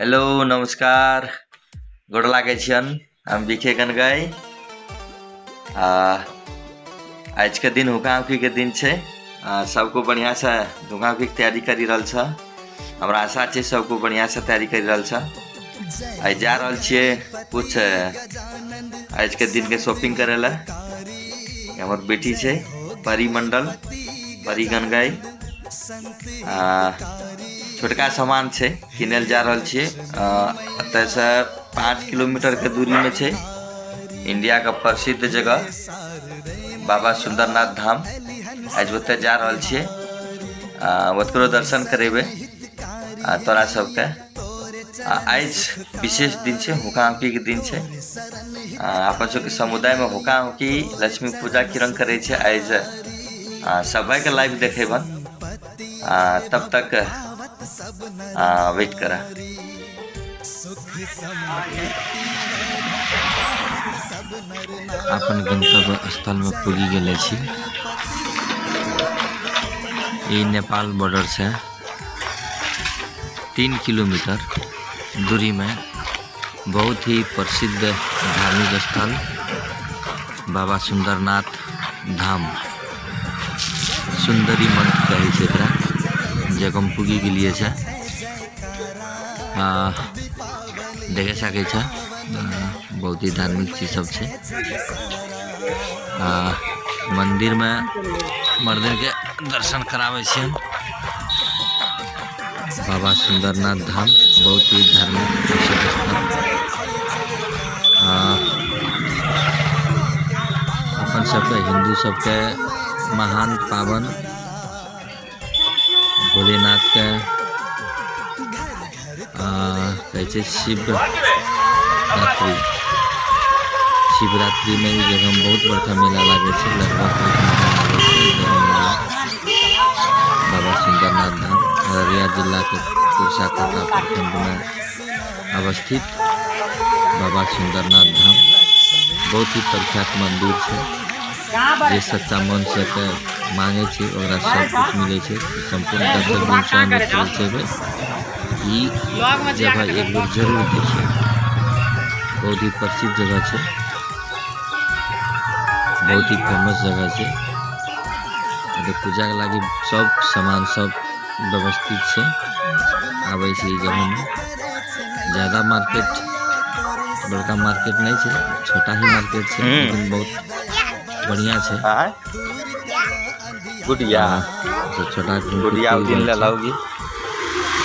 Hello नमस्कार। गोड़ लागै हम विखे गनगई आ आज के दिन हुकाहुकी के दिन आ, सबको बढ़िया से हुकाहुकी के तैयारी करी रहल छ। हमरा आशा छै सबको बढ़िया से तैयारी करी रहल छ। आइ जा रहल छे कुछ आज के दिन के शॉपिंग करे ला। हमर बेटी छै परी मंडल परी गनगई आ छोटका सामान छै किनल जा रहल छियै। एतयसँ पाँच किलोमीटरके दूरीमे छै। इंडियाके प्रसिद्ध जगह बाबा सुंदरनाथ धाम। आज ओतय जा रहल छियै। ओतकरो दर्शन करेबै। आ तोरा सबके। आ, आज विशेष दिन छै हुका हुकीके दिन छै। अपन सबके समुदायमे हुका हुकी लक्ष्मी पूजा किरण करै छै आज। सबके लाइव देखेबन। तब तक वेट करा। अपन गंतव्य स्थल में गेले छी। ई नेपाल बॉर्डर से तीन किलोमीटर दूरी में बहुत ही प्रसिद्ध धार्मिक स्थल बाबा सुंदरनाथ धाम। सुंदरी मंच कहै जगह हम पुगि गेलियै छै। आ, देखे सकै छ। बहुत ही धार्मिक चीज़ सब मंदिर में मंदिर के दर्शन कराबै छियै बाबा सुंदरनाथ धाम बहुत ही धार्मिक अपन सबके हिंदू सबके महान पावन भोलेनाथके आ, कहै छै शिव रात्रि। शिवरात्रि में भी जगह बहुत बड़का मेला लगे लगभग बाबा सुंदरनाथ धाम, अररिया जिला के कुरसाकाटा प्रखंड में अवस्थित बाबा सुंदरनाथ धाम। बहुत ही प्रख्यात मंदिर है जे सच्चा मन से मांगे ओकरा सब कुछ मिले संपूर्ण जेबै। ई जगह एक बेर ज़रूर देखिए। बहुत ही प्रसिद्ध जगह छै। बहुत ही फ़ेमस जगह छै। एतऽ पूजा के लागि सब सामान सब व्यवस्थित छै आबै जगह में ज़्यादा मार्केट बड़का मार्केट नहीं है छोटा ही मार्केट छै हम्म। लेकिन बहुत बढ़िया छै। गुड़िया। छोटा गुड़िया दिन ले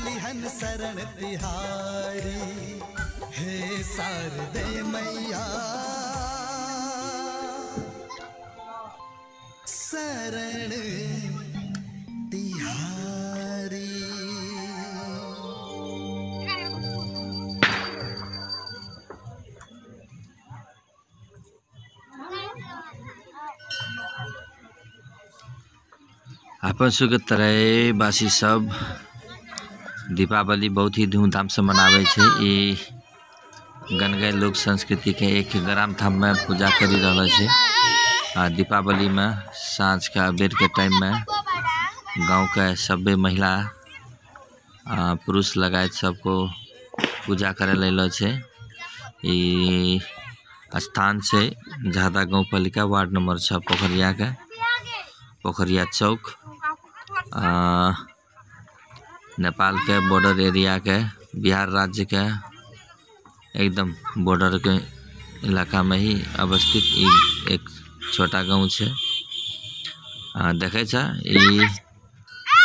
अलिहन शरण तिहारी हे शारदे मैया। शरण तिहारी। अपन सबके तराईवासी सब। दीपावली बहुत ही धूमधाम से मनाबै ई गनगै लोक संस्कृति के एक ग्राम धाम में पूजा करी रहल छै। आ दीपावली में साँझ के टाइम में गाँव के सभे महिला पुरुष लगायत सबको पूजा करे लेलो स्थान छै झादा गाँव पालिका वार्ड नंबर छः पोखरिया के। पोखरिया चौक। आ, नेपाल के बॉर्डर एरिया के बिहार राज्य के एकदम बॉर्डर के इलाका में ही अवस्थित एक छोटा गाँव है देखे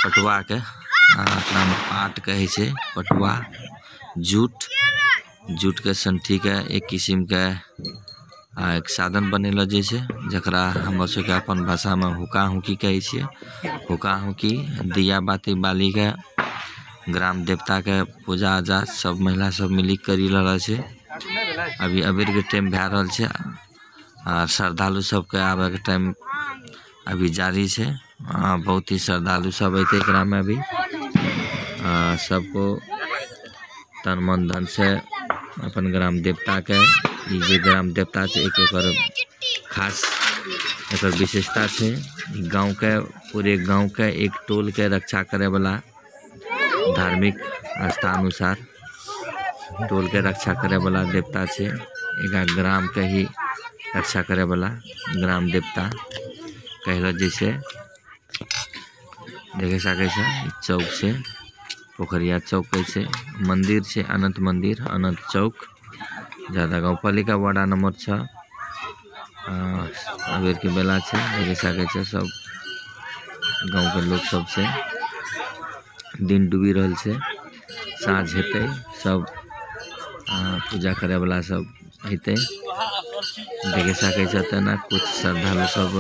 पटुआ के एकरा पाट कहै पटुआ जूट। जूट के संठी के एक किस्म के आ, एक साधन बनेलो जाइ छै जकरा हमर सबके अपन भाषा में हुक्का हुक्की कहै छियै। हुक्का हुक्की दिया बाती बाली के ग्राम देवता के पूजा उजा सब महिला सब मिली करी रहल छै। अभी अबीर के टाइम भए रहल आ श्रद्धालु सबके आबे के टाइम अभी जारी आ, बहुत ही श्रद्धालु सब अयते एकरा में अभी सबको तन मन धन से अपन ग्राम देवता के जे ग्राम देवता छै एक एकर खास एकर विशेषता छै। गाँव के पूरे गाँव के एक टोल के रक्षा करे वाला धार्मिक आस्था अनुसार टोल के रक्षा करे वाला देवता छै एक ग्राम के ही रक्षा करे वाला ग्राम देवता कहलो जैसे देखे सकै चौक से पोखरिया चौक छै, मंदिर छै, अनंत मंदिर, अनंत चौक। ज़्यादा गाँव पालिका वार्ड नंबर छः। अबेर के बेला छै, देखे सकै सब। गाँव के लोग सब छै। दिन डूबी रहल छै। साँझ हेतै सब पूजा करे वाला सब हेतै। देखे सकै कुछ श्रद्धालु सब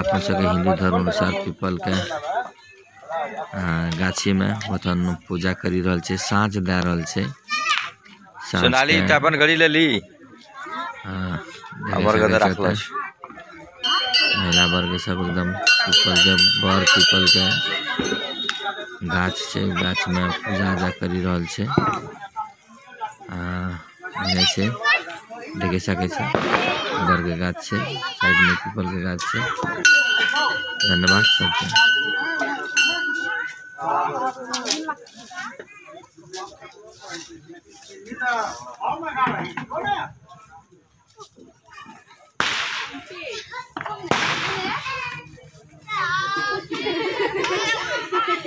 अपन सबके हिंदू धर्म अनुसार पीपल के आ, गाछी में वतन पूजा करी रहल छै साँझ दे रहल छै। सोनाली अपन घड़ी लेली हाँ, त छै महिला वर्ग सब एकदम पीपल के बड़ पीपल के गाछ छै गाछ में पूजा उजा करी रहल छै। आ एने छै देखे सकै छै उधर के गाछ छै साइड में पीपल के गाछ छै। धन्यवाद सबके।